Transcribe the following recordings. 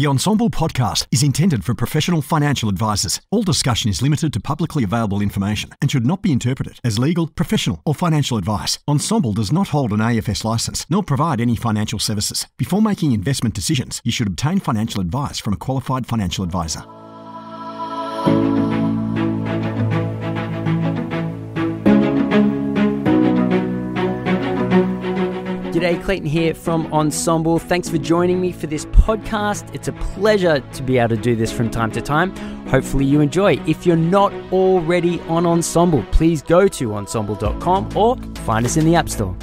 The Ensombl podcast is intended for professional financial advisors. All discussion is limited to publicly available information and should not be interpreted as legal, professional, or financial advice. Ensombl does not hold an AFS license nor provide any financial services. Before making investment decisions, you should obtain financial advice from a qualified financial advisor. G'day, Clayton here from Ensombl. Thanks for joining me for this podcast. It's a pleasure to be able to do this from time to time. Hopefully, you enjoy. If you're not already on Ensombl, please go to ensombl.com or find us in the App Store.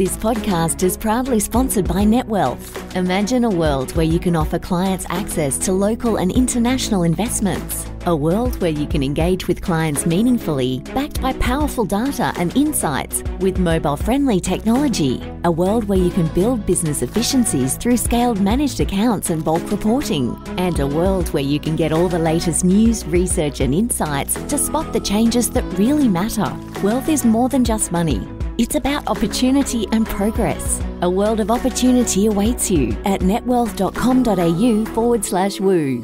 This podcast is proudly sponsored by NetWealth. Imagine a world where you can offer clients access to local and international investments. A world where you can engage with clients meaningfully, backed by powerful data and insights with mobile friendly technology. A world where you can build business efficiencies through scaled managed accounts and bulk reporting. And a world where you can get all the latest news, research, and insights to spot the changes that really matter. Wealth is more than just money. It's about opportunity and progress. A world of opportunity awaits you at netwealth.com.au forward slash woo.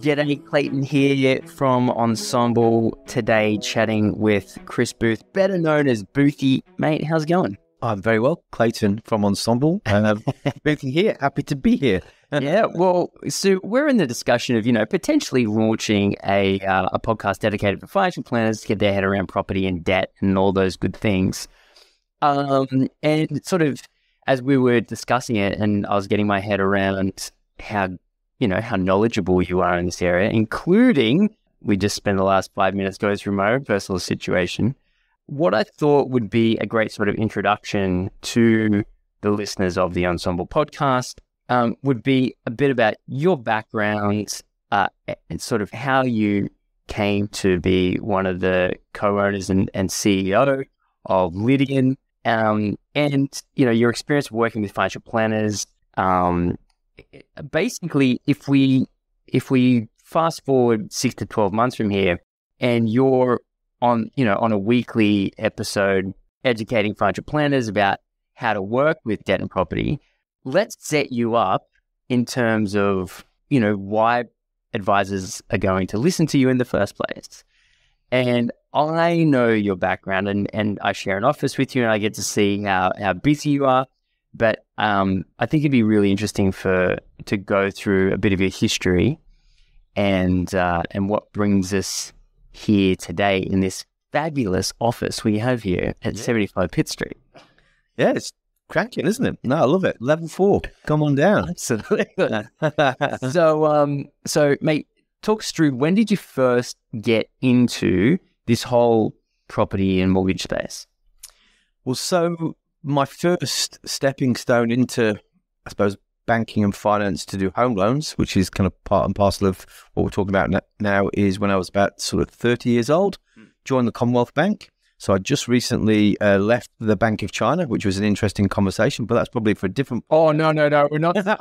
G'day, Clayton here from Ensombl. Today, chatting with Chris Booth, better known as Boothy. Mate, how's it going? I'm very well. Clayton from Ensombl. Um, Boothy here. Happy to be here. yeah, well, so we're in the discussion of, you know, potentially launching a, uh, a podcast dedicated for financial planners to get their head around property and debt and all those good things. Um, and sort of as we were discussing it, and I was getting my head around how you know how knowledgeable you are in this area, including we just spent the last five minutes going through my own personal situation. What I thought would be a great sort of introduction to the listeners of the Ensombl podcast um, would be a bit about your background uh, and sort of how you came to be one of the co-owners and, and CEO of Lydian, um, and you know your experience working with financial planners. Um, basically, if we if we fast forward six to twelve months from here, and you're on you know on a weekly episode educating financial planners about how to work with debt and property, let's set you up in terms of you know why advisors are going to listen to you in the first place. And I know your background and, and I share an office with you and I get to see how, how busy you are. But um, I think it'd be really interesting for to go through a bit of your history and uh, and what brings us here today in this fabulous office we have here at yeah. 75 Pitt Street. Yeah, it's cracking, isn't it? No, I love it. Level four. Come on down. Absolutely. so um so mate, talk us through when did you first get into this whole property and mortgage space? Well, so my first stepping stone into, I suppose, banking and finance to do home loans, which is kind of part and parcel of what we're talking about now, is when I was about sort of 30 years old, hmm. joined the Commonwealth Bank. So I just recently uh, left the Bank of China, which was an interesting conversation, but that's probably for a different. Oh no, no, no, we're not. that.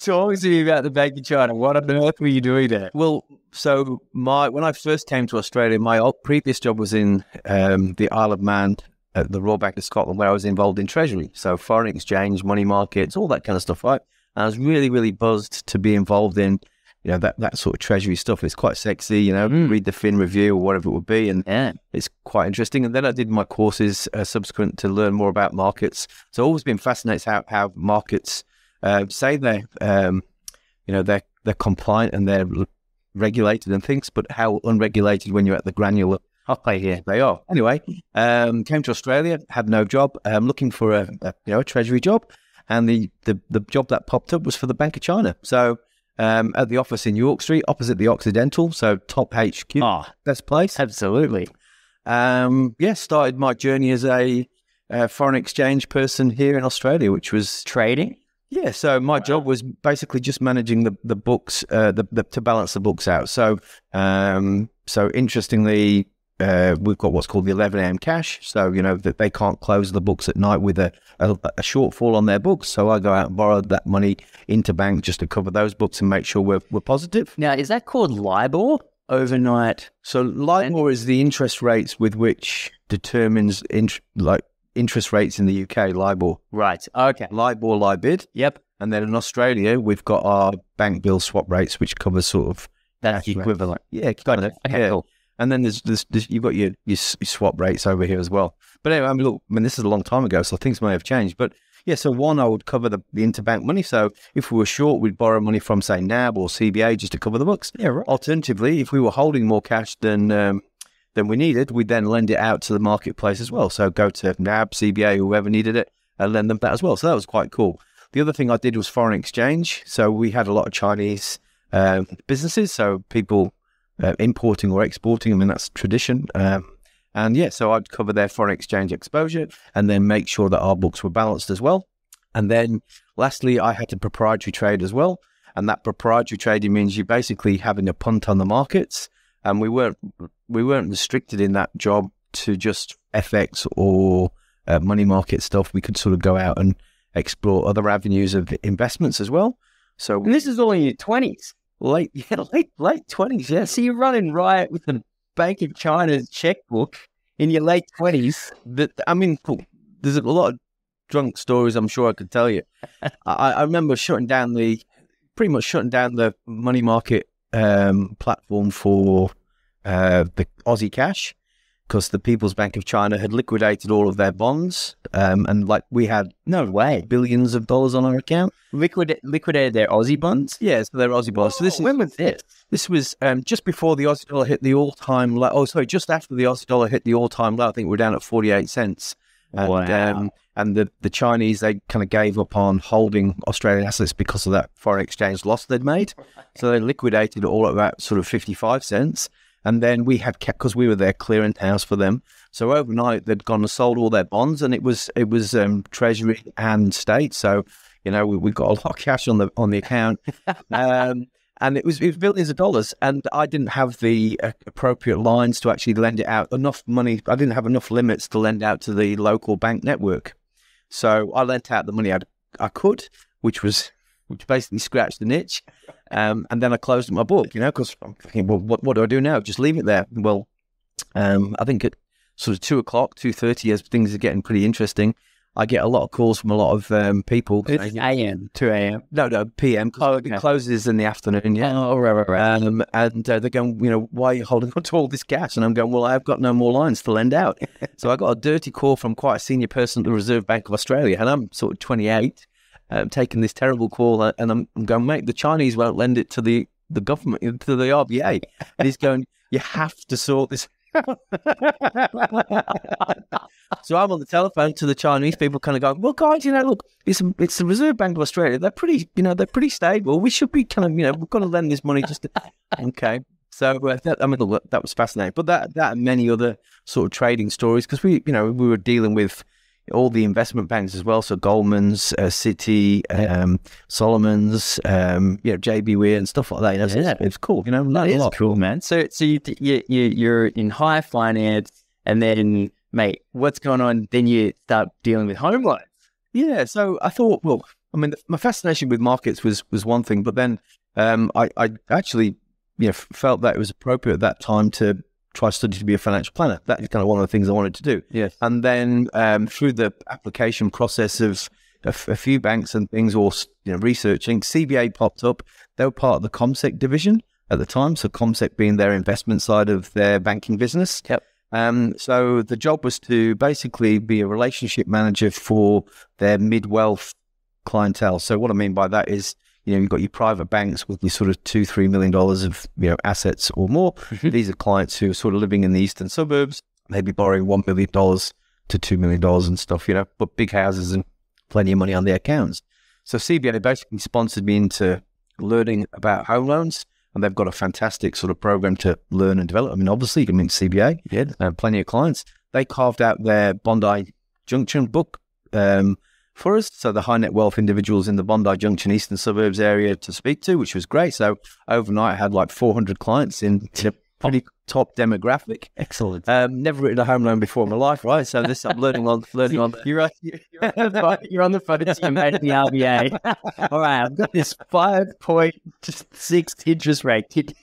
Talk to me about the Bank of China. What on earth were you doing there? Well, so my when I first came to Australia, my previous job was in um, the Isle of Man at the Royal Bank of Scotland, where I was involved in treasury, so foreign exchange, money markets, all that kind of stuff. Right, and I was really, really buzzed to be involved in you know that that sort of treasury stuff is quite sexy. You know, mm. read the Fin Review or whatever it would be, and yeah. it's quite interesting. And then I did my courses uh, subsequent to learn more about markets. So I've always been fascinated how how markets uh, say they're um, you know they're they're compliant and they're regulated and things, but how unregulated when you're at the granular play here. They are. Anyway, um, came to Australia, had no job, um, looking for a, a, you know a treasury job, and the, the the job that popped up was for the Bank of China. So um, at the office in York Street, opposite the Occidental, so top HQ, oh, best place. Absolutely. Um, yeah, started my journey as a, a, foreign exchange person here in Australia, which was trading. Yeah, so my wow. job was basically just managing the the books, uh, the, the, to balance the books out. So, um, so interestingly, uh, we've got what's called the 11 a.m. cash. So, you know, that they can't close the books at night with a, a, a, shortfall on their books. So I go out and borrow that money into bank just to cover those books and make sure we're, we're positive. Now, is that called LIBOR? Overnight. So LIBOR is the interest rates with which determines int- like interest rates in the UK, LIBOR. Right. Okay. LIBOR, LIBID. Yep. And then in Australia, we've got our bank bill swap rates, which covers sort of That's equivalent. Yeah, Got kind it. of. Okay, yeah. cool. And then there's, there's, there's you've got your, your your swap rates over here as well. But anyway, I mean, look, I mean, this is a long time ago, so things may have changed. But yeah, so one, I would cover the, the interbank money. So if we were short, we'd borrow money from, say, NAB or CBA just to cover the books. Yeah, right. Alternatively, if we were holding more cash than um, than we needed, we'd then lend it out to the marketplace as well. So go to NAB, CBA, whoever needed it, and lend them that as well. So that was quite cool. The other thing I did was foreign exchange. So we had a lot of Chinese um, businesses, so people uh, importing or exporting. I mean, that's tradition. Um, and yeah, so I'd cover their foreign exchange exposure and then make sure that our books were balanced as well. And then lastly, I had to proprietary trade as well. And that proprietary trading means you're basically having a punt on the markets. And we weren't we weren't restricted in that job to just FX or uh, money market stuff. We could sort of go out and explore other avenues of investments as well. So And this is all in your twenties. Late, yeah, late late twenties, Yeah, So you're running riot with the Bank of China's checkbook in your late twenties. that I mean, there's a lot of drunk stories I'm sure I could tell you. I, I remember shutting down the, pretty much shutting down the money market um, platform for uh, the Aussie cash because the People's Bank of China had liquidated all of their bonds, um, and like we had No way. billions of dollars on our account. Liquid liquidated their Aussie bonds. Yeah, so they're Aussie bonds. So this is when was this? This was um, just before the Aussie dollar hit the all-time low. Oh, sorry, just after the Aussie dollar hit the all-time low. I think we're down at forty-eight cents. And, Wow. um, and the, the Chinese they kind of gave up on holding Australian assets because of that foreign exchange loss they'd made. So they liquidated all at about sort of fifty-five cents. And then we had kept because we were their clearing house for them. So overnight they'd gone and sold all their bonds, and it was it was um, Treasury and state. So you know we, we got a lot of cash on the on the account. um, and it was it was billions of dollars, and I didn't have the uh, appropriate lines to actually lend it out. Enough money, I didn't have enough limits to lend out to the local bank network. So I lent out the money I, I could, which was which basically scratched an itch. Um, and then I closed my book, you know, because I'm thinking, well, what, what do I do now? Just leave it there. Well, um, I think at sort of two o'clock, two thirty, as things are getting pretty interesting, I get a lot of calls from a lot of um, people. It's a.m. two AM. no, no, PM. Oh, okay. It closes in the afternoon. Yeah. Oh, right, right, right. Um, and uh, they're going, you know, why are you holding on to all this cash? And I'm going, well, I've got no more lines to lend out. so I got a dirty call from quite a senior person at the Reserve Bank of Australia, and I'm sort of 28, um, taking this terrible call, uh, and I'm, I'm going, mate, the Chinese won't lend it to the the government, to the RBA. And he's going, you have to sort this. so I'm on the telephone to the Chinese people, kind of going, "Well, guys, you know, look, it's it's the Reserve Bank of Australia. They're pretty, you know, they're pretty stable. We should be kind of, you know, we've got to lend this money just to, okay." So uh, that, I mean, that was fascinating. But that that and many other sort of trading stories because we, you know, we were dealing with all the investment banks as well. So Goldman's, uh, Citi, um, Salomon's, um, you know, JBWere and stuff like that. You know, so Yeah. it's, it's cool. You know, That is lot. cool, man. So, so you, you, you, you're in high finance, and then, mate, what's going on? Then you start dealing with home loans. Yeah, so I thought, well, I mean, my fascination with markets was was one thing, but then um, I, I actually, you know, felt that it was appropriate at that time to try study to be a financial planner. That is kind of one of the things I wanted to do. Yes. And then um, through the application process of a, f- a few banks and things, or you know, researching, CBA popped up. They were part of the CommSec division at the time, so CommSec being their investment side of their banking business. Yep. Um, so the job was to basically be a relationship manager for their mid wealth clientele. So what I mean by that is, you know, you've got your private banks with your sort of two, three million dollars of you know assets or more. These are clients who are sort of living in the eastern suburbs, maybe borrowing one million dollars to two million dollars and stuff, you know, but big houses and plenty of money on their accounts. So CBA basically sponsored me into learning about home loans. And they've got a fantastic sort of program to learn and develop. I mean, obviously, you can mean CBA, Yeah. uh, plenty of clients. They carved out their Bondi Junction book um, for us. So the high net wealth individuals in the Bondi Junction eastern suburbs area to speak to, which was great. So overnight, I had like 400 clients in a pretty top demographic. Excellent. Um, never written a home loan before in my life, right? So this I'm learning on learning on. The, You're on, you're, you're on the phone, you're on the phone to your mate the RBA. All right, I've got this 5.6 interest rate.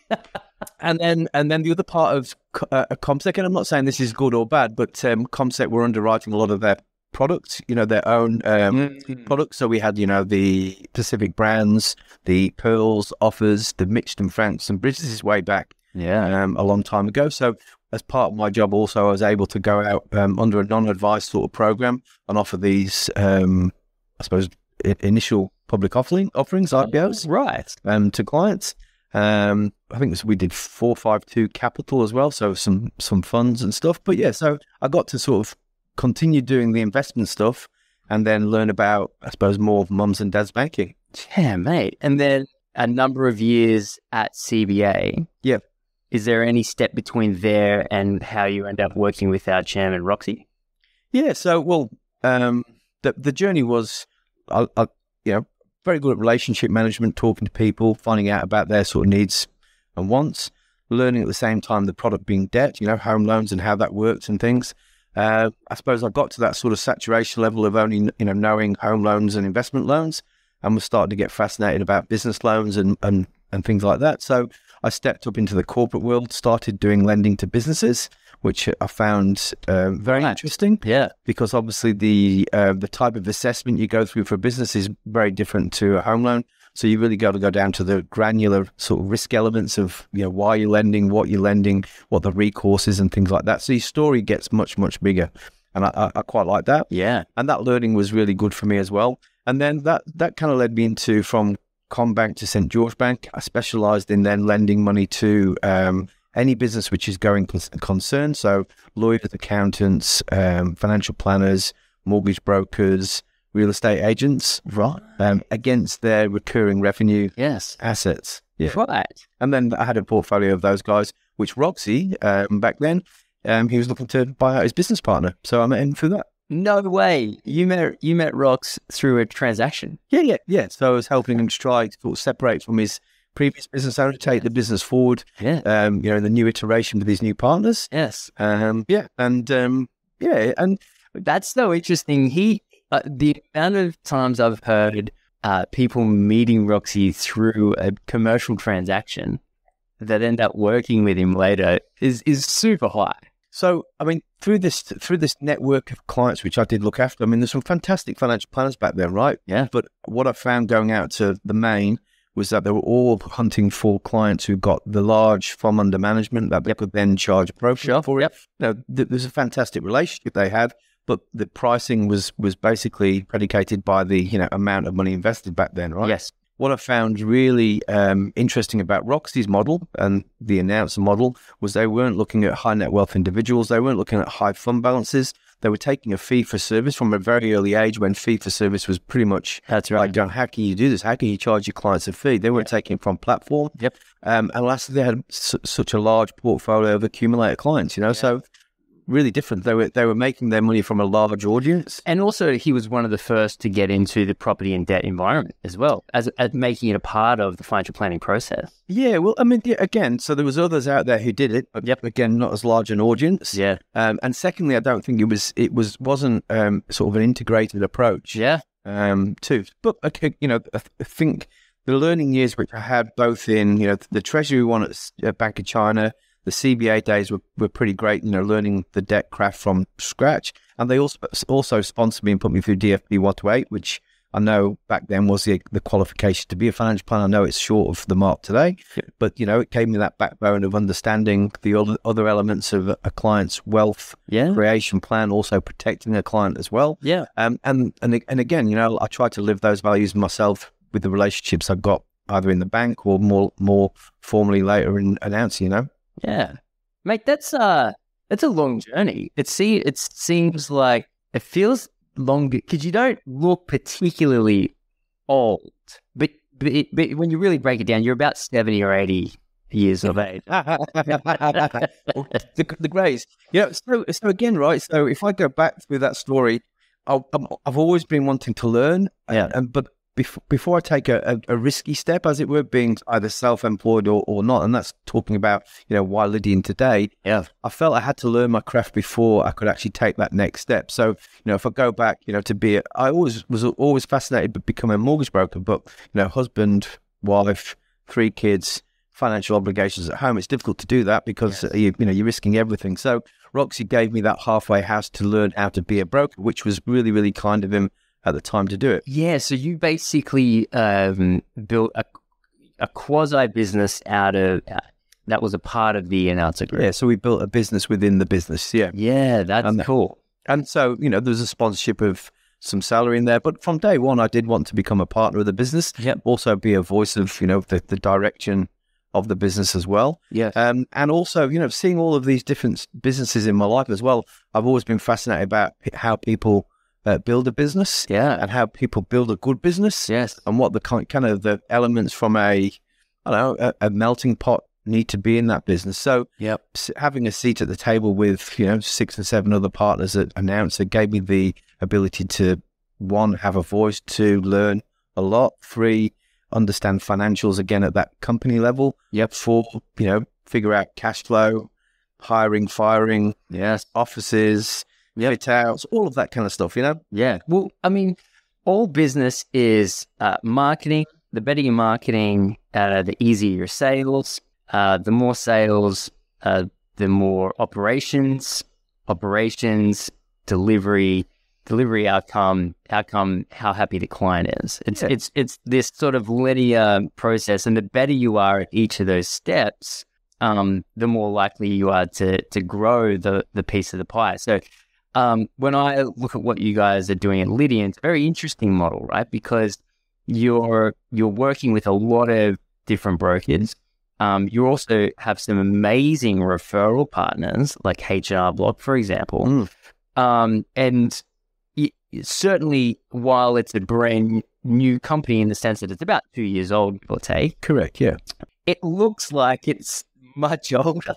and then and then the other part of uh, CommSec, and I'm not saying this is good or bad, but um, CommSec were underwriting a lot of their products, you know, their own um, Mm. products. So we had, you know, the Pacific brands, the PERLS offers, the and Franks and Bridges is way back Yeah. um, a long time ago. So as part of my job, also I was able to go out um, under a non-advised sort of program and offer these, um, I suppose, I- initial public offering offerings, IPOs, Right. um, to clients. Um, I think this, we did four five two capital as well, so some some funds and stuff. But yeah, so I got to sort of continue doing the investment stuff and then learn about, I suppose, more of mums and dads banking. Yeah, mate. And then a number of years at CBA. Yeah. Is there any step between there and how you end up working with our chairman, Roxy? Yeah, so well, um, the the journey was, I, I, you know, very good at relationship management, talking to people, finding out about their sort of needs and wants, learning at the same time the product being debt, you know, home loans and how that works and things. Uh, I suppose I got to that sort of saturation level of only you know knowing home loans and investment loans, and was starting to get fascinated about business loans and and and things like that. So I stepped up into the corporate world, started doing lending to businesses, which I found uh, very Right. interesting Yeah. because obviously the uh, the type of assessment you go through for a business is very different to a home loan. So you really got to go down to the granular sort of risk elements of you know why you're lending, what you're lending, what the recourse is, and things like that. So your story gets much much bigger, and I, I, quite like that. Yeah. And that learning was really good for me as well. And then that that kind of led me into from Combank to St George Bank. I specialised in then lending money to um, any business which is going con- concern. So lawyers, accountants, um, financial planners, mortgage brokers, real estate agents, Right. um, against their recurring revenue Yes. assets. Yeah. Right. And then I had a portfolio of those guys, which Roxy um, back then, um, he was looking to buy out his business partner. So I met him through that. No way. You met you met Rox through a transaction. Yeah, yeah, yeah. So I was helping him to try to sort of separate from his previous business owner, take the business forward. Yeah. Um, you know, in the new iteration with his new partners. Yes. Um, yeah, and um, yeah, and That's so interesting. He, uh, the amount of times I've heard uh, people meeting Roxy through a commercial transaction that end up working with him later is is super high. so I mean, through this through this network of clients which I did look after, I mean, there's some fantastic financial planners back there, right? Yeah. But what I found going out to the main was that they were all hunting for clients who got the large fund under management that they could then charge appropriately for it. Yep. know, th- there's a fantastic relationship they had, but the pricing was was basically predicated by the you know amount of money invested back then, right? Yes. What I found really um, interesting about Roxy's model and the announcer model was they weren't looking at high net wealth individuals. They weren't looking at high fund balances. They were taking a fee for service from a very early age when fee for service was pretty much That's like, right. going, how can you do this? How can you charge your clients a fee? They weren't taking it from platform. Yep. Um, and lastly, they had su- such a large portfolio of accumulated clients, you know, so really different. They were they were making their money from a large audience. And also, he was one of the first to get into the property and debt environment as well, as, as making it a part of the financial planning process. Yeah, well, I mean, yeah, again, so there was others out there who did it, but Yep. again, not as large an audience. Yeah. Um, and secondly, I don't think it was it was wasn't um, sort of an integrated approach. Yeah. um, too. But okay, you know, I th- I think the learning years which I had both in you know the Treasury one at S- uh, Bank of China, the CBA days were, were pretty great. You know, learning the debt craft from scratch, and they also also sponsored me and put me through DFP one to eight, which I know back then was the the qualification to be a financial planner. I know it's short of the mark today, but you know it gave me that backbone of understanding the other other elements of a, a client's wealth Yeah. creation plan, also protecting a client as well. Yeah. Um, and and and again, you know, I try to live those values myself with the relationships I got either in the bank or more more formally later in announcing. You know, Yeah. Mate, that's uh that's a long journey. It see it seems like it feels long because you don't look particularly old. But but, it, but when you really break it down, you're about 70 or 80 years of age. the, the Greys. Yeah. So so again, right. So if I go back through that story, I, I've always been wanting to learn. Yeah. And but before before I take a, a, a risky step, as it were, being either self-employed or, or not, and that's talking about you know why Lydian today. Yeah. I felt I had to learn my craft before I could actually take that next step. So, you know, if I go back, you know, to be, a, I always was always fascinated with becoming a mortgage broker, but you know, husband, wife, three kids, financial obligations at home. It's difficult to do that because uh, you, you know you're risking everything. So, Roxy gave me that halfway house to learn how to be a broker, which was really, really kind of him at the time to do it. Yeah, so you basically um, built a, a quasi business out of uh, that was a part of the announcer group. Yeah, so we built a business within the business. Yeah, yeah, that's And- cool. and so you know, there's a sponsorship of some salary in there, but from day one, I did want to become a partner of the business. Yeah. Also, be a voice of you know the, the direction of the business as well. Yeah, Um, and also, you know, seeing all of these different businesses in my life as well, I've always been fascinated about how people uh, build a business yeah, and how people build a good business yes, and what the kind, kind of the elements from a, I don't know, a, a melting pot need to be in that business. So yep, s- having a seat at the table with, you know, six or seven other partners that announced Announcer gave me the ability to, one, have a voice, two, learn a lot, three, understand financials again at that company level. Yep. Four, you know, figure out cash flow, hiring, firing, yes, offices, Yep. fit outs, all of that kind of stuff, you know? yeah. Well, I mean, all business is uh, marketing. The better your marketing, uh, the easier your sales. Uh, the more sales, uh, the more operations, operations, delivery, delivery outcome, outcome, how happy the client is. It's Yeah. it's it's this sort of linear process, and the better you are at each of those steps, um, the more likely you are to to grow the the piece of the pie. So. Um, when I look at what you guys are doing at Lydian, it's a very interesting model, right? Because you're you're working with a lot of different brokers. Um, you also have some amazing referral partners like H&R Block, for example. Mm. Um, and y certainly, while it's a brand new company in the sense that it's about two years old, give or take, Correct, yeah. it looks like it's much older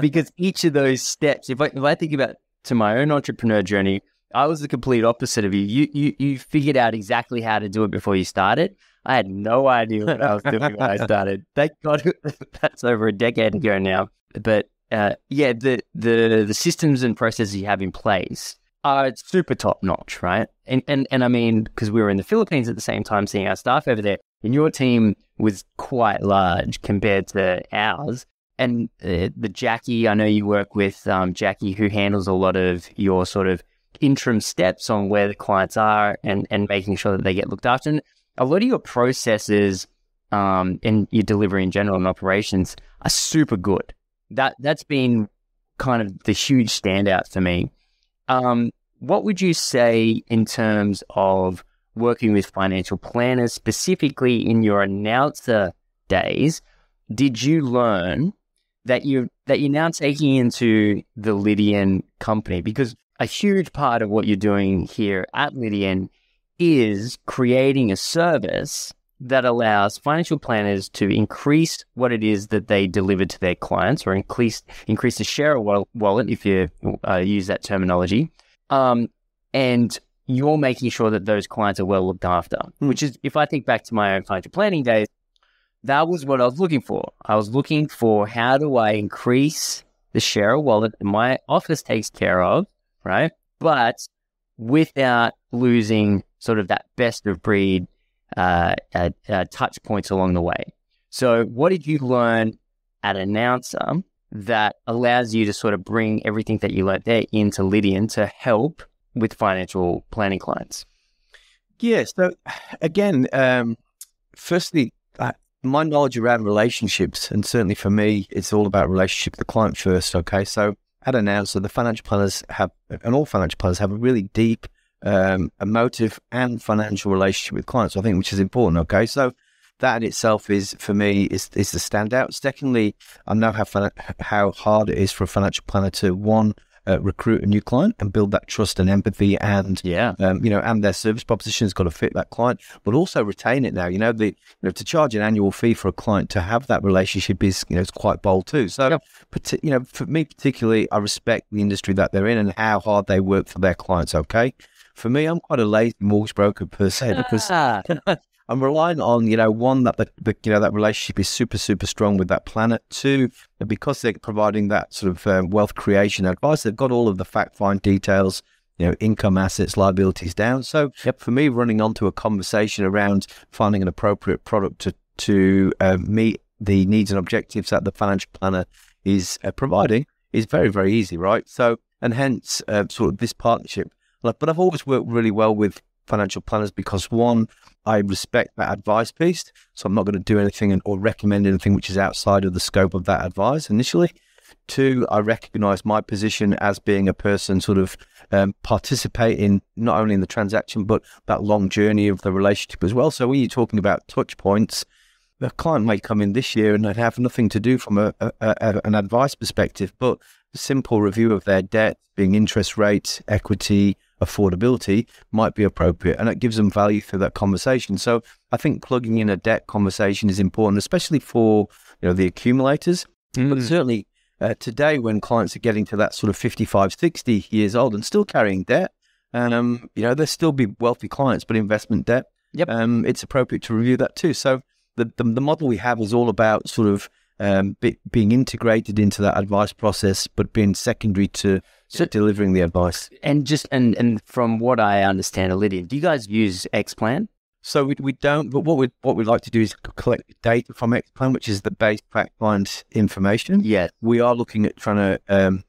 because each of those steps, if I, if I think about to my own entrepreneur journey, I was the complete opposite of you. You, you. you figured out exactly how to do it before you started. I had no idea what I was doing when I started. Thank God that's over a decade ago now. But uh, yeah, the, the the systems and processes you have in place are super top notch, right? And and and I mean, because we were in the Philippines at the same time, seeing our staff over there, and your team was quite large compared to ours. And uh, the Jackie, I know you work with um, Jackie, who handles a lot of your sort of interim steps on where the clients are and and making sure that they get looked after. And a lot of your processes um, and your delivery in general and operations are super good. That that's been kind of the huge standout for me. Um, what would you say in terms of working with financial planners, specifically in your announcer days? Did you learn that you that you're now taking into the Lydian company? Because a huge part of what you're doing here at Lydian is creating a service that allows financial planners to increase what it is that they deliver to their clients, or increase increase the share of wallet, if you uh, use that terminology. Um, and you're making sure that those clients are well looked after. Which is, if I think back to my own financial planning days, that was what I was looking for. I was looking for how do I increase the share of wallet that my office takes care of, right? But without losing sort of that best of breed uh, uh, uh, touch points along the way. So, what did you learn at Announcer that allows you to sort of bring everything that you learned there into Lydian to help with financial planning clients? Yeah. So again, um, firstly, my knowledge around relationships, and certainly for me, it's all about relationship the client first. Okay. So at Announcer, the financial planners have, and all financial planners have a really deep um, emotive and financial relationship with clients, I think, which is important. Okay. So that in itself is, for me, is, is the standout. Secondly, I know how, how hard it is for a financial planner to, one, uh, recruit a new client and build that trust and empathy and Yeah. um, you know, and their service proposition has got to fit that client, but also retain it now. You know, the you know to charge an annual fee for a client to have that relationship is you know it's quite bold too. So, parti- you know, for me particularly, I respect the industry that they're in and how hard they work for their clients. Okay, for me, I'm quite a lazy mortgage broker per se because I'm relying on, you know, one that the, the you know that relationship is super super strong with that planet. Two, because they're providing that sort of um, wealth creation advice, they've got all of the fact find details, you know, income, assets, liabilities down. So Yep. for me, running onto a conversation around finding an appropriate product to to uh, meet the needs and objectives that the financial planner is uh, providing is very, very easy, right? So, and hence uh, sort of this partnership. But I've always worked really well with financial planners because one, I respect that advice piece. So I'm not going to do anything or recommend anything which is outside of the scope of that advice initially. Two, I recognize my position as being a person sort of um, participating not only in the transaction, but that long journey of the relationship as well. So when you're talking about touch points, the client might come in this year and have nothing to do from a, a, a, an advice perspective, but a simple review of their debt, being interest rates, equity, affordability might be appropriate and it gives them value through that conversation. So I think plugging in a debt conversation is important, especially for you know the accumulators. Mm. But certainly uh, today, when clients are getting to that sort of 55, 60 years old and still carrying debt, And, um, you know, they'll still be wealthy clients, but investment debt, yep. um, it's appropriate to review that too. So the, the, the model we have is all about sort of um, be, being integrated into that advice process, but being secondary to so, delivering the advice. And just and and from what I understand, Lydia, do you guys use Xplan? So we, we don't, but what we what we like to do is collect data from Xplan, which is the base find information. Yeah, we are looking at trying to um,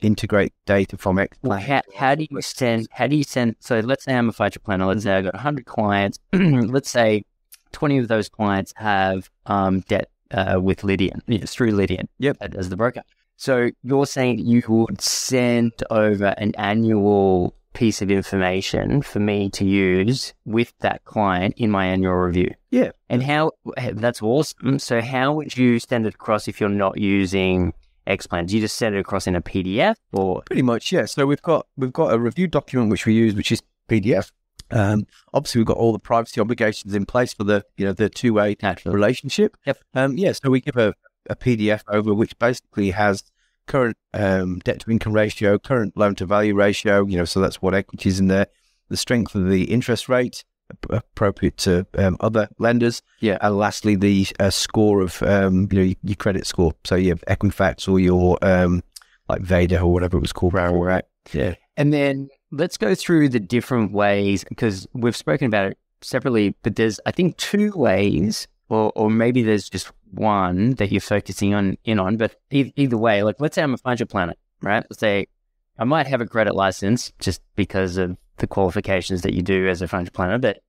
integrate data from Xplan. Well, how, how do you send? How do you send? So let's say I'm a financial planner. Let's say I've got 100 clients. let's say 20 of those clients have um, debt uh, with Lydian, know, through Lydian yep. as the broker. So you're saying you would send over an annual piece of information for me to use with that client in my annual review. Yeah. And how that's awesome. So how would you send it across if you're not using Xplan? Do you just send it across in a PDF or pretty much, yeah. So we've got we've got a review document which we use, which is PDF. Um, obviously, we've got all the privacy obligations in place for the you know the two way relationship. Yep. Um, yeah. So we give a, a PDF over which basically has current um, debt to income ratio, current loan to value ratio. You know, so that's what equity is in there. The strength of the interest rate appropriate to um, other lenders. Yeah. And lastly, the uh, score of um, you know your credit score. So you have Equifax or your um, like Veda or whatever it was called. Right. Yeah. And then let's go through the different ways because we've spoken about it separately, but there's, I think, two ways, or, or maybe there's just one that you're focusing on in on. But e- either way, like let's say I'm a financial planner, right? Let's say I might have a credit license just because of the qualifications that you do as a financial planner, but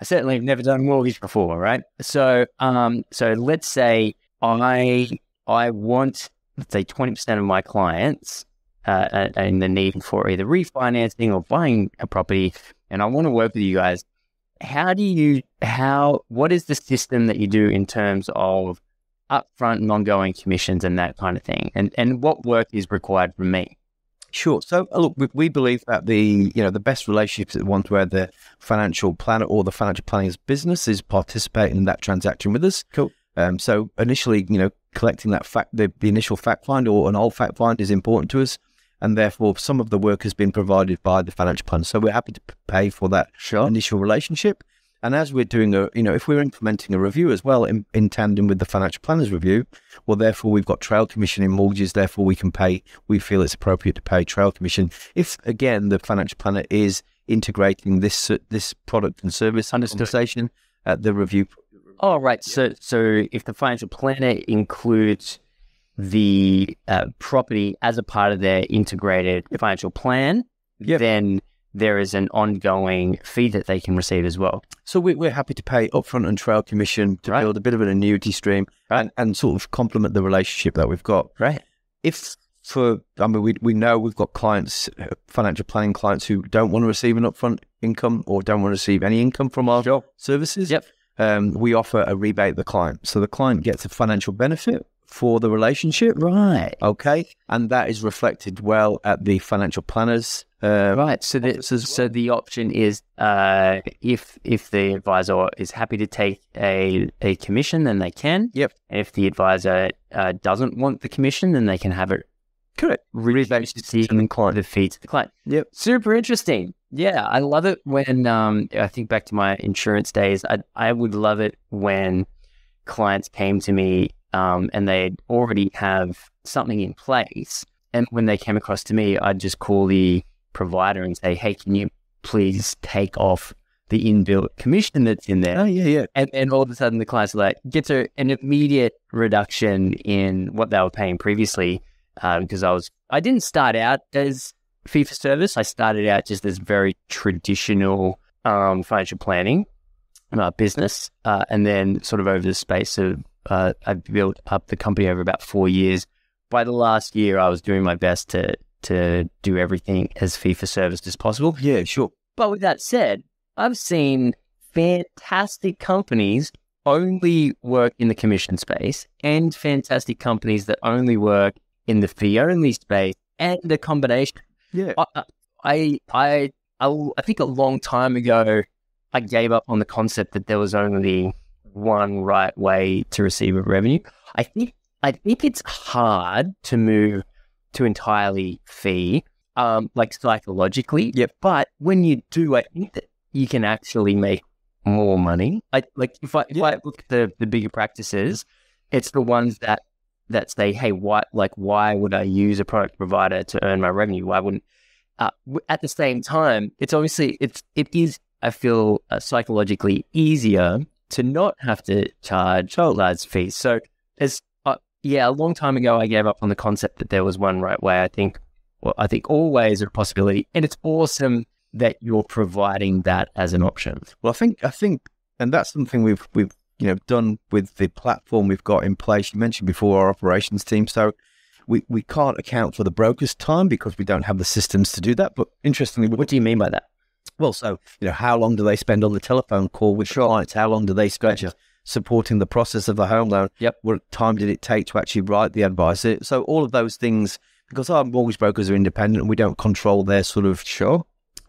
I certainly have never done mortgage before, right? So, um, so let's say I I want let's say twenty percent of my clients uh, and the need for either refinancing or buying a property, and I want to work with you guys. How do you how what is the system that you do in terms of upfront and ongoing commissions and that kind of thing, and and what work is required from me? Sure. So uh, look, we believe that the you know the best relationships are the ones where the financial planner or the financial planner's business is participating in that transaction with us. Cool. Um, so initially, you know, collecting that fact, the, the initial fact find or an old fact find is important to us and therefore some of the work has been provided by the financial planner. So we're happy to pay for that sure. initial relationship. And as we're doing a, you know, if we're implementing a review as well in, in tandem with the financial planner's review, well, therefore we've got trail commission in mortgages. Therefore, we can pay. We feel it's appropriate to pay trail commission if, again, the financial planner is integrating this uh, this product and service conversation at the review. Oh, right. Yeah. So, so if the financial planner includes the uh, property as a part of their integrated financial plan, yep. then there is an ongoing fee that they can receive as well. So we, are happy to pay upfront and trail commission to right. build a bit of an annuity stream right. and, and sort of complement the relationship that we've got. Right. If for, I mean, we, we know we've got clients, financial planning clients who don't want to receive an upfront income or don't want to receive any income from our sure. services. Yep. Um, we offer a rebate to the client. So the client gets a financial benefit for the relationship. Right. Okay. And that is reflected well at the financial planners. Uh, right. So the, well. so the option is uh, if if the advisor is happy to take a, a commission, then they can. Yep. And if the advisor uh, doesn't want the commission, then they can have it. Correct. Reduced the client. The fee to the client. Yep. Super interesting. Yeah, I love it when um, I think back to my insurance days. I I would love it when clients came to me um, and they already have something in place. And when they came across to me, I'd just call the provider and say, "Hey, can you please take off the inbuilt commission that's in there?" Oh yeah, yeah. And then all of a sudden, the clients like gets a, an immediate reduction in what they were paying previously, because I was I didn't start out as fee for service. I started out just as very traditional um, financial planning uh, business, uh, and then sort of over the space of uh, I built up the company over about four years. By the last year, I was doing my best to to do everything as fee for service as possible. Yeah, sure. But with that said, I've seen fantastic companies only work in the commission space and fantastic companies that only work in the fee only space and the combination. Yeah. I, I, I, I, I think a long time ago, I gave up on the concept that there was only one right way to receive a revenue. I think, I think it's hard to move to entirely fee, um, like psychologically. Yep. But when you do, I think that you can actually make more money. I like if I if I look at the the bigger practices, it's the ones that that say, hey, why like why would I use a product provider to earn my revenue? Why wouldn't? Uh, at the same time, it's obviously it's it is I feel uh, psychologically easier to not have to charge large fees. So as uh, yeah, a long time ago, I gave up on the concept that there was one right way. I think well, I think all ways are a possibility, and it's awesome that you're providing that as an option. Well, I think I think, and that's something we've we've you know done with the platform we've got in place. You mentioned before our operations team, so we we can't account for the broker's time because we don't have the systems to do that. But interestingly, what do you mean by that? Well, so you know, how long do they spend on the telephone call with sure. clients? How long do they spend supporting the process of the home loan? Yep. What time did it take to actually write the advice? So all of those things, because our mortgage brokers are independent and we don't control their sort of sure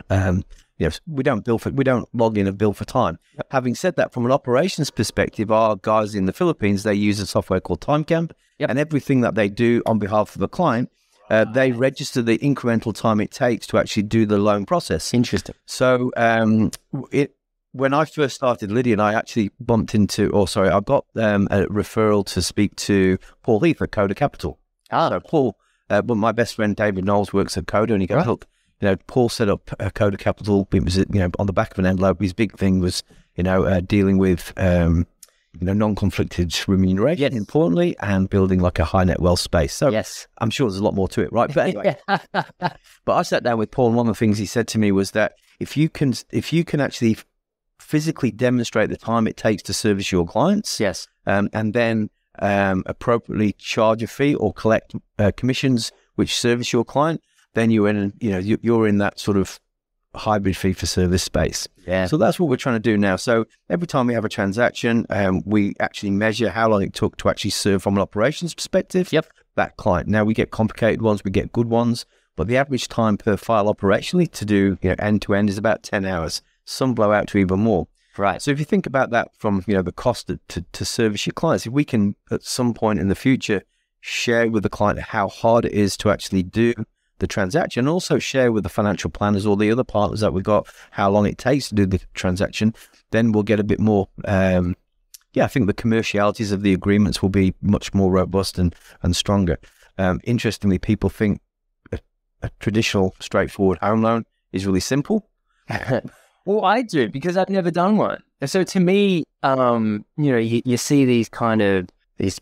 um, you know, we don't bill for we don't log in and bill for time. Yep. Having said that, from an operations perspective, our guys in the Philippines they use a software called TimeCamp, yep. and everything that they do on behalf of the client, uh, they register the incremental time it takes to actually do the loan process. Interesting. So, um, it when I first started Lydia, and I actually bumped into, or sorry, I got um, a referral to speak to Paul Heath at Koda Capital. Ah, so Paul, uh, but my best friend David Knowles works at Koda, and he goes, right. "Look, you know, Paul set up a Koda Capital. It was, you know, on the back of an envelope. His big thing was, you know, uh, dealing with, um, you know, non-conflicted remuneration, yes. importantly, and building like a high net wealth space. So, yes, I'm sure there's a lot more to it, right? But anyway, but I sat down with Paul, and one of the things he said to me was that if you can, if you can actually physically demonstrate the time it takes to service your clients, yes, um, and then um, appropriately charge a fee or collect uh, commissions which service your client, then you're in, you know, you're in that sort of hybrid fee for service space. Yeah. So that's what we're trying to do now. So every time we have a transaction, um, we actually measure how long it took to actually serve from an operations perspective. Yep. That client. Now we get complicated ones, we get good ones, but the average time per file operationally to do you know end to end is about ten hours. Some blow out to even more. Right. So if you think about that from you know the cost to, to, to service your clients, if we can at some point in the future share with the client how hard it is to actually do the transaction and also share with the financial planners or the other partners that we've got how long it takes to do the transaction, then we'll get a bit more. Um, yeah, I think the commercialities of the agreements will be much more robust and, and stronger. Um, interestingly, people think a, a, traditional, straightforward home loan is really simple. well, I do because I've never done one. So to me, um, you know, you, you see these kind of these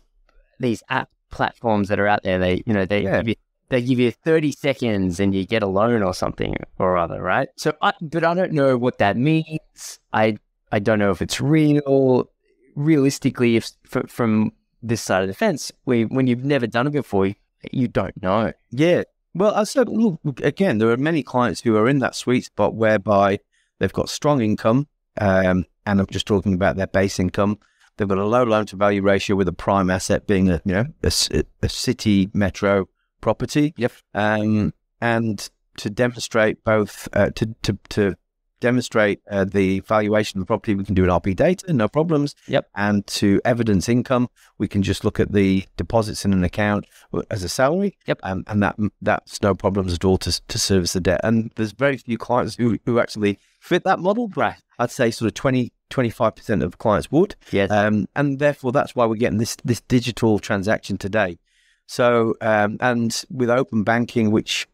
these app platforms that are out there. They, you know, they yeah. give you they give you 30 seconds and you get a loan or something or other, right? So, I, but I don't know what that means. I I don't know if it's real. Realistically, if f- from this side of the fence, we, when you've never done it before, you don't know. Yeah. Well, I said, look, again, there are many clients who are in that sweet spot whereby they've got strong income, um, and I'm just talking about their base income. They've got a low loan to value ratio with a prime asset being a you know a, a city metro property. Yep. Um, and to demonstrate both uh, to to to demonstrate uh, the valuation of the property, we can do an RP data, no problems. Yep. And to evidence income, we can just look at the deposits in an account as a salary. Yep. Um, and that that's no problems at all to to service the debt. And there's very few clients who who actually fit that model. Right. I'd say sort of 20, 25% of clients would. Yes. Um, and therefore, that's why we're getting this this digital transaction today. So, um, and with open banking, which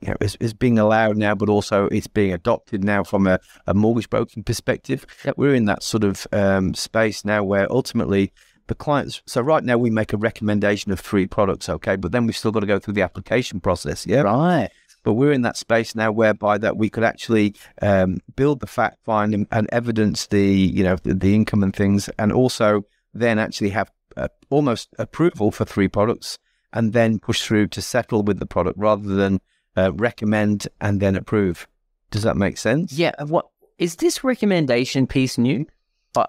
you know, is, is, being allowed now, but also it's being adopted now from a, a mortgage broking perspective. Yep. We're in that sort of um, space now where ultimately the clients. So right now we make a recommendation of three products, okay, but then we've still got to go through the application process, yeah. Right. But we're in that space now whereby that we could actually um, build the fact find and, and, evidence the you know the, the, income and things, and also then actually have uh, almost approval for three products, and then push through to settle with the product rather than uh, recommend and then approve. Does that make sense? Yeah. What is this recommendation piece new?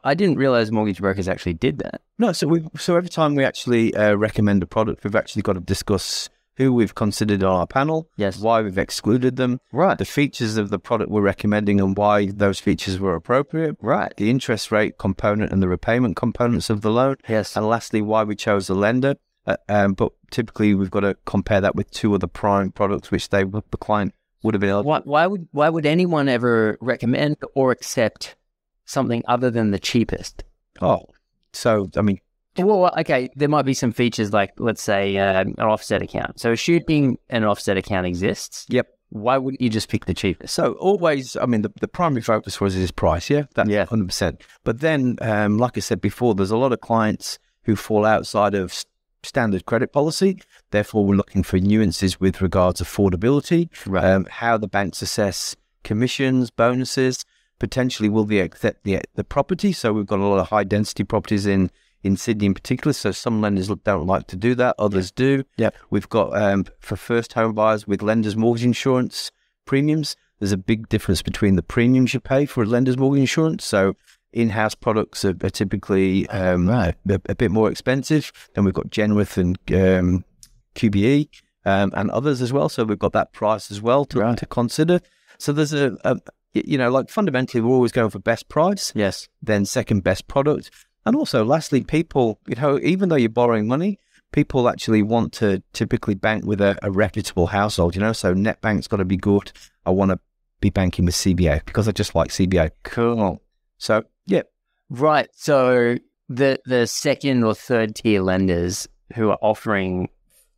I didn't realize mortgage brokers actually did that. No, so we so every time we actually uh, recommend a product, we've actually got to discuss who we've considered on our panel, yes, why we've excluded them, right, the features of the product we're recommending and why those features were appropriate, right, the interest rate component and the repayment components of the loan, yes, and lastly why we chose the lender. Uh, um, but typically we've got to compare that with two other prime products which they the client would have been eligible. Why, why would why would anyone ever recommend or accept something other than the cheapest? Oh, so I mean, well, okay, there might be some features like, let's say, uh, an offset account. So, assuming an offset account exists, yep. Why wouldn't you just pick the cheapest? So always, I mean, the, the primary focus for us is price, yeah, that's yeah, hundred percent. But then, um, like I said before, there's a lot of clients who fall outside of standard credit policy. Therefore, we're looking for nuances with regards to affordability, right. um, how the banks assess commissions, bonuses, potentially will they accept the the property. So we've got a lot of high density properties in in Sydney in particular. So some lenders don't like to do that, others yeah. do. Yeah, we've got um, for first home buyers with lenders mortgage insurance premiums. There's a big difference between the premiums you pay for a lender's mortgage insurance. So in-house products are, are typically um, right. a, a, bit more expensive. Then we've got Genworth and um, QBE um, and others as well. So we've got that price as well to, right. to consider. So there's a, a, you know, like fundamentally, we're always going for best price. Yes. Then second best product. And also, lastly, people, you know, even though you're borrowing money, people actually want to typically bank with a, a reputable household, you know. So NetBank's got to be good. I want to be banking with CBA because I just like CBA. Cool. So, yeah. Right. So the the second or third tier lenders who are offering,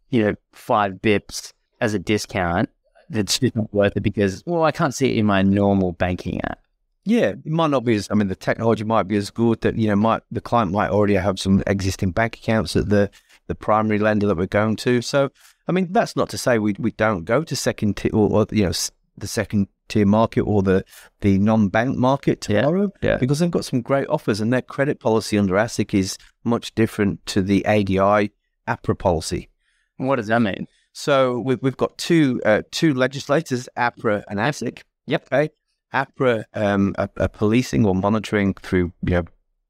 you know, five bips as a discount just not worth it because, well, I can't see it in my normal banking app. Yeah, it might not be as. I mean, the technology might be as good that you know, might the client might already have some existing bank accounts at the the primary lender that we're going to. So, I mean, that's not to say we we don't go to second tier or, or you know the second tier market or the the non bank market tomorrow. Yeah, yeah. because they've got some great offers and their credit policy under ASIC is much different to the ADI APRA policy. What does that mean? So we've, we've got two uh, two legislators, APRA and ASIC. Yep. Okay. APRA um, are, are policing or monitoring through you know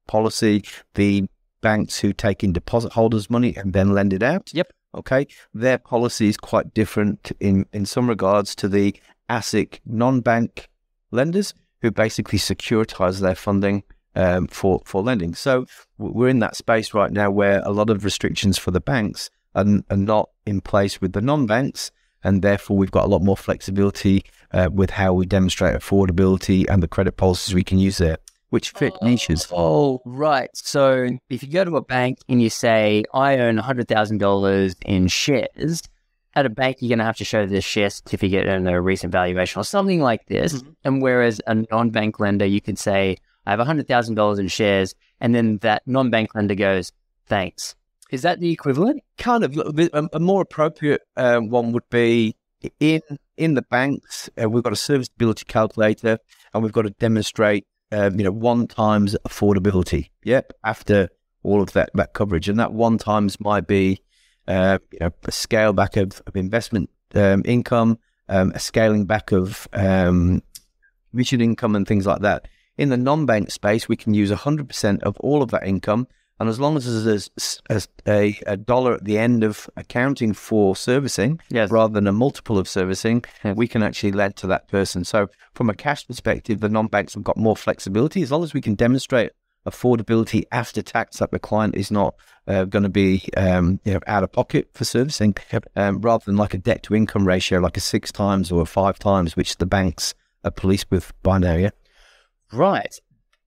policy the banks who take in deposit holders' money and then lend it out. Yep. Okay. Their policy is quite different in in some regards to the ASIC non-bank lenders who basically securitize their funding um, for for lending. So we're in that space right now where a lot of restrictions for the banks are, are not in place with the non-banks, and therefore we've got a lot more flexibility uh, with how we demonstrate affordability and the credit policies we can use there, which fit oh, niches. Oh, right. So if you go to a bank and you say, "I own hundred thousand dollars in shares," at a bank you're going to have to show the share certificate and a recent valuation or something like this. Mm-hmm. And whereas a non-bank lender, you could say, "I have hundred thousand dollars in shares," and then that non-bank lender goes, "Thanks." Is that the equivalent? Kind of. A, more appropriate um, one would be in in the banks. Uh, we've got a serviceability calculator, and we've got to demonstrate, um, you know, one times affordability. Yep. After all of that that coverage, and that one times might be, uh, you know, a scale back of, of investment um, income, um, a scaling back of um, income, and things like that. In the non-bank space, we can use 100% of all of that income and as long as there's a, a, dollar at the end of accounting for servicing, yes. rather than a multiple of servicing, yes. we can actually lend to that person. So, from a cash perspective, the non banks have got more flexibility. As long as we can demonstrate affordability after tax that the client is not uh, going to be um, you know, out of pocket for servicing, um, rather than like a debt to income ratio, like a six times or a five times, which the banks are policed with by now. Yeah. Right.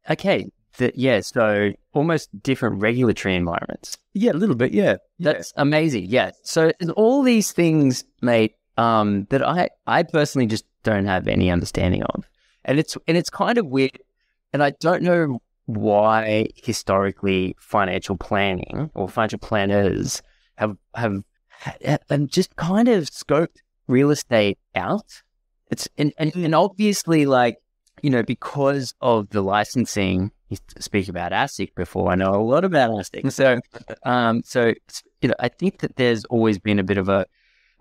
Okay that yeah, so almost different regulatory environments. Yeah, a little bit. Yeah, that's yeah. amazing. Yeah, so all these things, mate, um, that I I personally just don't have any understanding of, and it's and it's kind of weird, and I don't know why historically financial planning or financial planners have have and just kind of scoped real estate out. It's and, and, and obviously like you know because of the licensing. You speak about ASIC before. I know a lot about ASIC. So, um, so you know, I think that there's always been a bit of a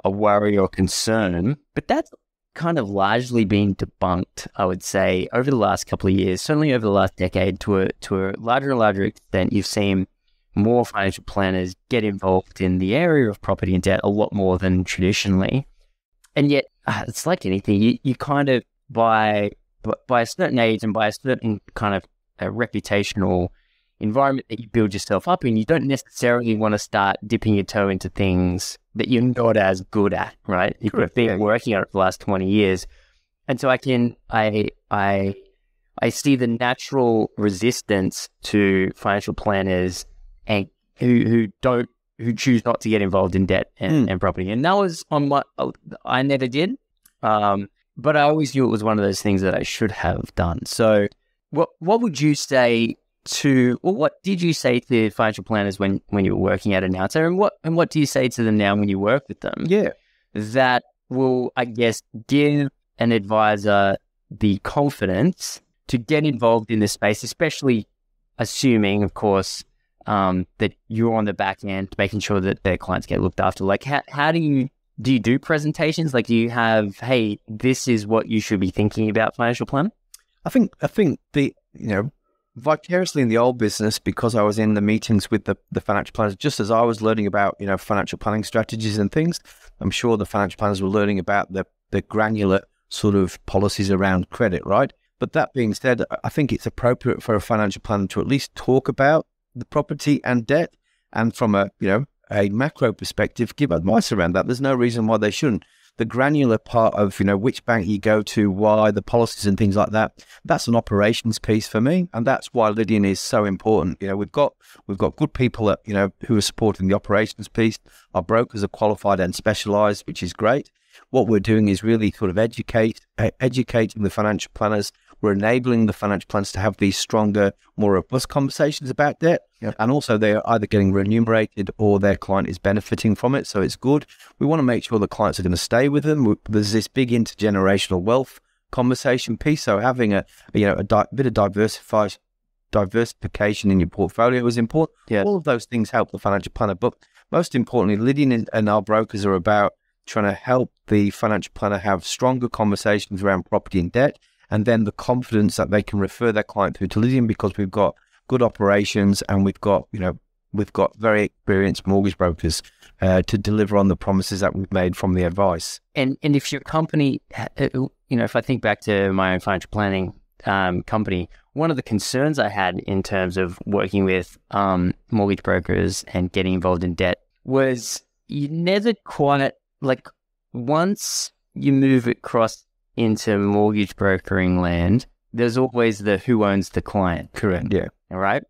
a worry or concern, but that's kind of largely been debunked, I would say, over the last couple of years, certainly over the last decade to a to a larger and larger extent, you've seen more financial planners get involved in the area of property and debt a lot more than traditionally. And yet, uh, it's like anything, you, you kind of, by, by a certain age and by a certain kind of a reputational environment that you build yourself up in, you don't necessarily want to start dipping your toe into things that you're not as good at, right? If you've been working on it for the last 20 years. And so I can, I, I, I see the natural resistance to financial planners and who, who don't, who choose not to get involved in debt and, mm. and property. And that was on what I never did. Um, but I always knew it was one of those things that I should have done. So what, what would you say to well, what did you say to the financial planners when when you were working at Announcer, and what and what do you say to them now when you work with them? Yeah, that will I guess give an advisor the confidence to get involved in this space, especially assuming, of course, um, that you're on the back end, making sure that their clients get looked after. Like, how how do you do you do presentations? Like, do you have, hey, this is what you should be thinking about financial planning? I think I think the you know vicariously in the old business because I was in the meetings with the, the financial planners, just as I was learning about, you know, financial planning strategies and things, I'm sure the financial planners were learning about the, the granular sort of policies around credit, right? But that being said, I think it's appropriate for a financial planner to at least talk about the property and debt and from a, you know, a macro perspective, give advice around that. There's no reason why they shouldn't the granular part of you know which bank you go to, why the policies and things like that. That's an operations piece for me, and that's why Lydian is so important. You know, we've got we've got good people that you know who are supporting the operations piece. Our brokers are qualified and specialised, which is great. What we're doing is really sort of educate educating the financial planners we're enabling the financial planners to have these stronger, more robust conversations about debt. Yep. And also, they're either getting remunerated or their client is benefiting from it. So it's good. We want to make sure the clients are going to stay with them. There's this big intergenerational wealth conversation piece. So having a you know a di- bit of diversified diversification in your portfolio is important. Yeah. All of those things help the financial planner. But most importantly, Lydian and our brokers are about trying to help the financial planner have stronger conversations around property and debt and then the confidence that they can refer their client through to Lydian because we've got good operations and we've got, you know, we've got very experienced mortgage brokers uh, to deliver on the promises that we've made from the advice. And and if your company, uh, you know, if I think back to my own financial planning um, company, one of the concerns I had in terms of working with um, mortgage brokers and getting involved in debt was you never quite like once you move across into mortgage brokering land, there's always the who owns the client. Correct. Yeah. All right.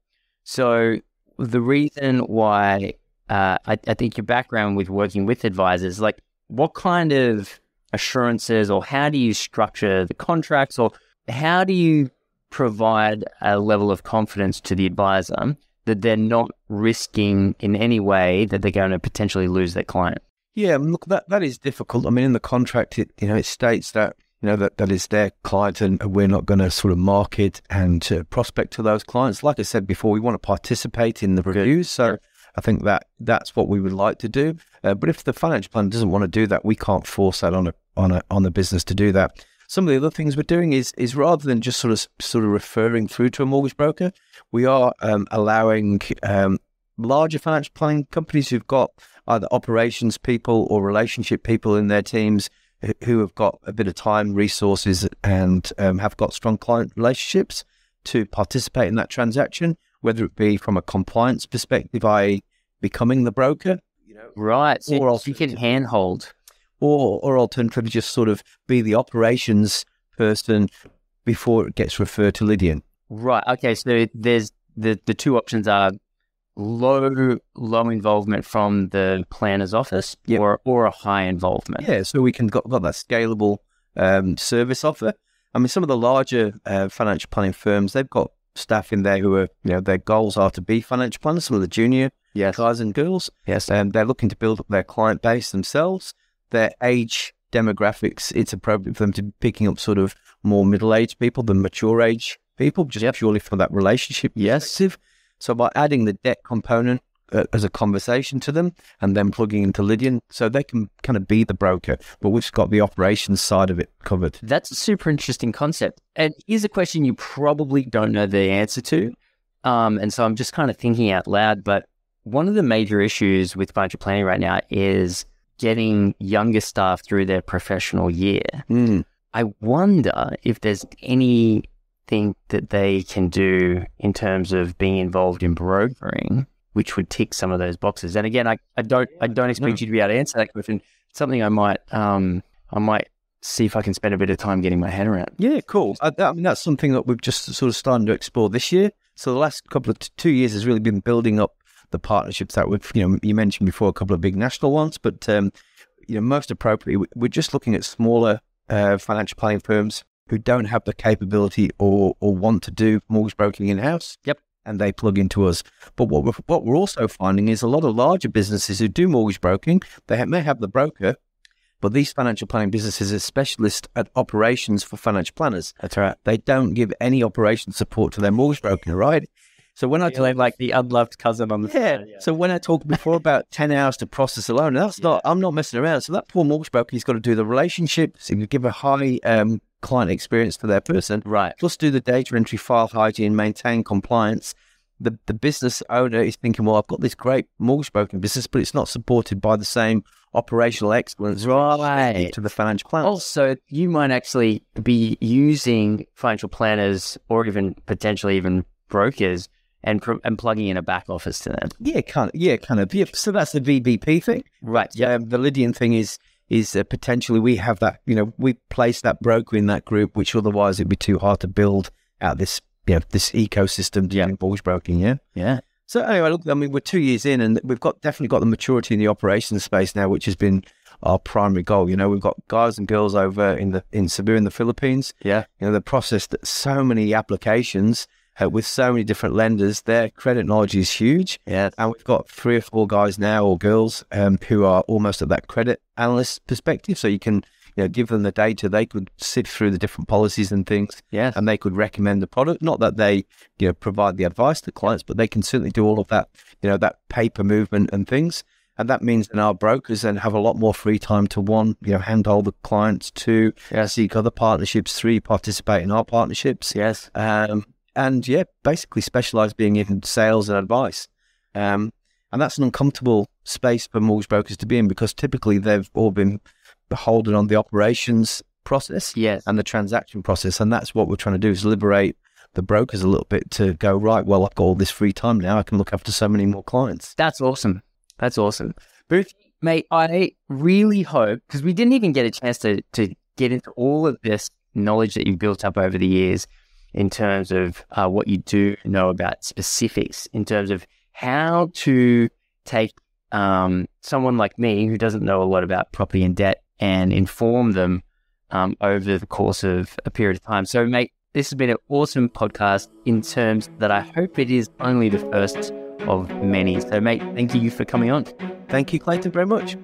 So the reason why uh, I, I think your background with working with advisors, like what kind of assurances or how do you structure the contracts or how do you provide a level of confidence to the advisor that they're not risking in any way that they're going to potentially lose their client? Yeah, look, that, that is difficult. I mean, in the contract, it you know it states that you know, that, that is their client and we're not going to sort of market and uh, prospect to those clients. Like I said before, we want to participate in the reviews. So. I think that that's what we would like to do. Uh, but if the financial plan doesn't want to do that, we can't force that on a, on a, on the business to do that. Some of the other things we're doing is is rather than just sort of sort of referring through to a mortgage broker, we are um, allowing um, larger financial planning companies who've got either operations people or relationship people in their teams who have got a bit of time, resources, and um, have got strong client relationships to participate in that transaction, whether it be from a compliance perspective, i.e., becoming the broker, you know, right, so or you can handhold, or or alternatively just sort of be the operations person before it gets referred to Lydian. Right. Okay. So there's the the two options are low low involvement from the planner's office yep. or or a high involvement. Yeah, so we can got, got that scalable um, service offer. I mean, some of the larger uh, financial planning firms they've got staff in there who are, you know, their goals are to be financial planners, some of the junior Yes. guys and girls. Yes. And they're looking to build up their client base themselves. Their age demographics, it's appropriate for them to be picking up sort of more middle aged people than mature age people, just purely for that relationship Yes. perspective. So by adding the debt component uh, as a conversation to them and then plugging into Lydian, so they can kind of be the broker, but we've got the operations side of it covered. That's a super interesting concept. And here's a question you probably don't know the answer to. Um, and so I'm just kind of thinking out loud. But one of the major issues with financial planning right now is getting younger staff through their professional year. Mm. I wonder if there's anything that they can do in terms of being involved in brokering, which would tick some of those boxes. And again, I, I don't I don't expect you to be able to answer that question. It's something I might um I might see if I can spend a bit of time getting my head around. Yeah, cool. I, I mean, that's something that we've just sort of started to explore this year. So the last couple of t- two years has really been building up the partnerships that we've, you know, you mentioned before a couple of big national ones, but um, you know, most appropriately, we- we're just looking at smaller uh, financial planning firms who don't have the capability or or want to do mortgage broking in house. Yep. And they plug into us. But what we're, what we're also finding is a lot of larger businesses who do mortgage broking, they may have the broker, but these financial planning businesses are specialists at operations for financial planners. That's right. They don't give any operation support to their mortgage broker, right? So when I talk, like the unloved cousin on the yeah, so when I talked before about ten hours to process a loan, that's not. I'm not messing around. So that poor mortgage broker, he's got to do the relationships, he give a high um, client experience for their person, Right. plus do the data entry, file hygiene, maintain compliance. The the business owner is thinking, well, I've got this great mortgage broking business, but it's not supported by the same operational excellence Right. to the financial plan. Also, you might actually be using financial planners or even potentially even brokers and and plugging in a back office to them. Yeah, kind of. Yeah, kind of. Yeah. So that's the VBP thing. Right. Yeah. Um, the Lydian thing is is uh, potentially we have that. You know, we place that broker in that group, which otherwise it'd be too hard to build out this. You know, this ecosystem Yeah. mortgage broking. Yeah. Yeah. So anyway, look, I mean, we're two years in, and we've got definitely got the maturity in the operations space now, which has been our primary goal. You know, we've got guys and girls over in the in Cebu in the Philippines. Yeah. You know, the process that so many applications uh, with so many different lenders. Their credit knowledge is huge. Yeah. And we've got three or four guys now or girls um, who are almost at that credit analyst perspective. So you can, you know, give them the data. They could sift through the different policies and things, Yeah. and they could recommend the product. Not that they, you know, provide the advice to clients, but they can certainly do all of that, you know, that paper movement and things. And that means that our brokers then have a lot more free time to one, you know, handhold the clients, two, Yeah. seek other partnerships, three, participate in our partnerships. Yes. Um, and yeah, basically specialised being in sales and advice. Um, and that's an uncomfortable space for mortgage brokers to be in because typically they've all been beholden on the operations process Yes. and the transaction process. And that's what we're trying to do is liberate the brokers a little bit to go, right, well, I've got all this free time now. I can look after so many more clients. That's awesome. That's awesome. Booth, mate, I really hope, because we didn't even get a chance to, to get into all of this knowledge that you've built up over the years in terms of uh, what you do know about specifics, in terms of how to take um, someone like me who doesn't know a lot about property and debt and inform them um, over the course of a period of time. So, mate, this has been an awesome podcast in terms that I hope it is only the first of many. So, mate, thank you for coming on. Thank you, Clayton, very much.